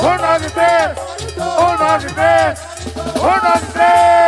Uno de tres, uno de tres, uno de tres.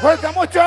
¡Cuenta mucho!